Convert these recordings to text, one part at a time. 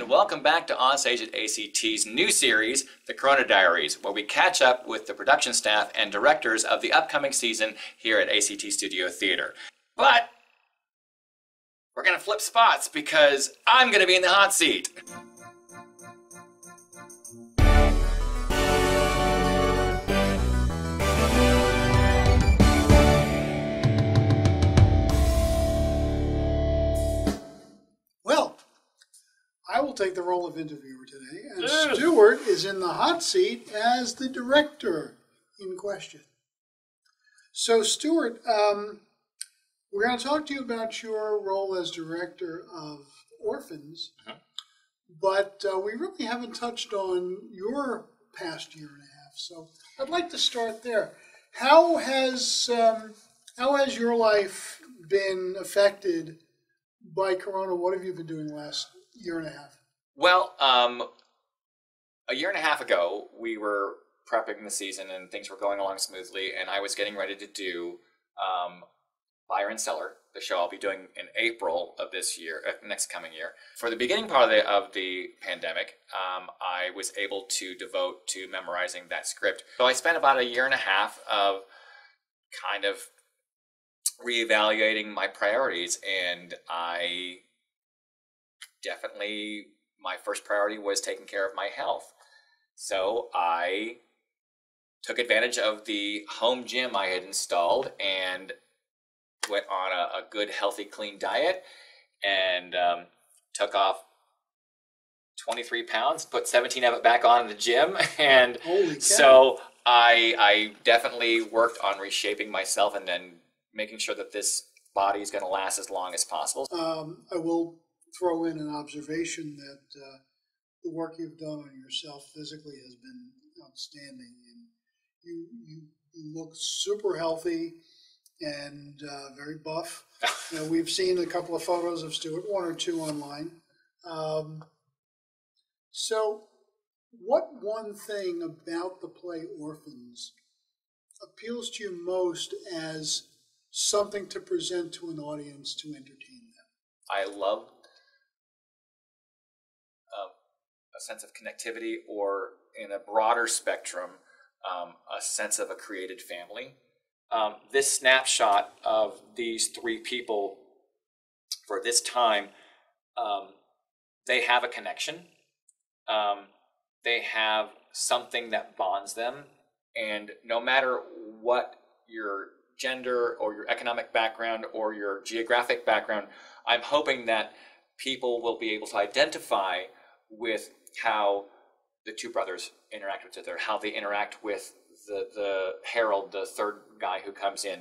and welcome back to Onstage at ACT's new series, The Corona Diaries, where we catch up with the production staff and directors of the upcoming season here at ACT Studio Theater. But we're going to flip spots because I'm going to be in the hot seat. Take the role of interviewer today, and Yes. Stuart is in the hot seat as the director in question. So, Stuart, um, we're going to talk to you about your role as director of Orphans, Mhm. but uh, we really haven't touched on your past year and a half. So, I'd like to start there. How has um, how has your life been affected by Corona? What have you been doing last year and a half? Well, um, a year and a half ago, we were prepping the season and things were going along smoothly, and I was getting ready to do um, Buyer and Cellar, the show I'll be doing in April of this year, uh, next coming year. For the beginning part of the, of the pandemic, um, I was able to devote to memorizing that script. So I spent about a year and a half of kind of reevaluating my priorities, and I definitely my first priority was taking care of my health. So I took advantage of the home gym I had installed and went on a, a good, healthy, clean diet and um, took off 23 pounds, put 17 of it back on in the gym. And so I, I definitely worked on reshaping myself and then making sure that this body is going to last as long as possible. Um, I will throw in an observation that uh, the work you've done on yourself physically has been outstanding, and you you, you look super healthy and uh, very buff. You know, we've seen a couple of photos of Stuart, one or two online. Um, so, what one thing about the play Orphans appeals to you most as something to present to an audience to entertain them? I love a sense of connectivity, or in a broader spectrum, um, a sense of a created family. Um, this snapshot of these three people for this time, um, they have a connection. Um, they have something that bonds them, and no matter what your gender or your economic background or your geographic background, I'm hoping that people will be able to identify with how the two brothers interact with each other, how they interact with the, the Harold, the third guy who comes in.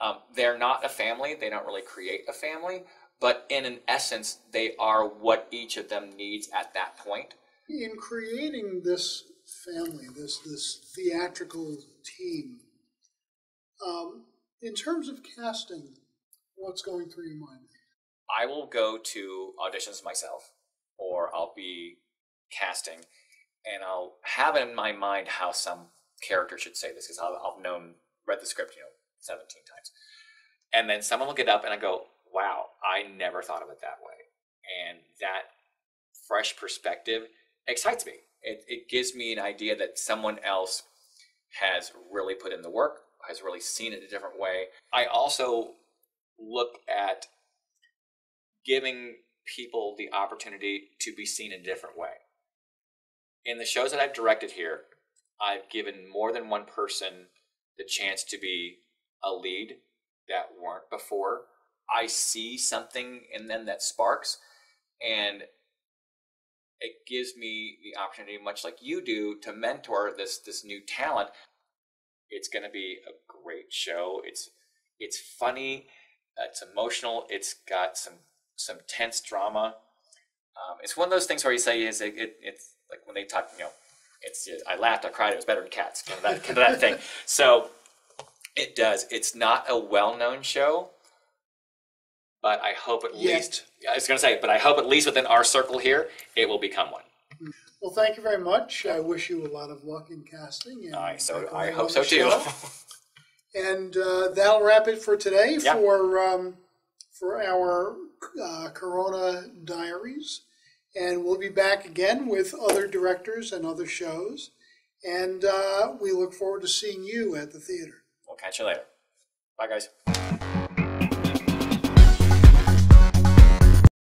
Um, they're not a family, they don't really create a family, but in an essence, they are what each of them needs at that point. In creating this family, this this theatrical team, um, in terms of casting, what's going through your mind? I will go to auditions myself, or I'll be casting, and I'll have in my mind how some character should say this because I've known, read the script, you know, 17 times. And then someone will get up and I go, wow, I never thought of it that way. And that fresh perspective excites me. It, it gives me an idea that someone else has really put in the work, has really seen it a different way. I also look at giving people the opportunity to be seen in a different way. In the shows that I've directed here, I've given more than one person the chance to be a lead that weren't before. I see something in them that sparks, and it gives me the opportunity, much like you do, to mentor this this new talent. It's going to be a great show. It's it's funny, it's emotional. It's got some some tense drama. Um, it's one of those things where you say is it, it, it's like when they talk, you know, it's I laughed, I cried, it was better than cats, kind of that kind of that thing. So it does. It's not a well-known show, but I hope at least I was going to say, but I hope at least within our circle here, it will become one. Well, thank you very much. I wish you a lot of luck in casting. And I so I hope so too. And uh, that'll wrap it for today Yeah. for um, for our uh, Corona diaries. And we'll be back again with other directors and other shows. And uh, we look forward to seeing you at the theater. We'll catch you later. Bye, guys.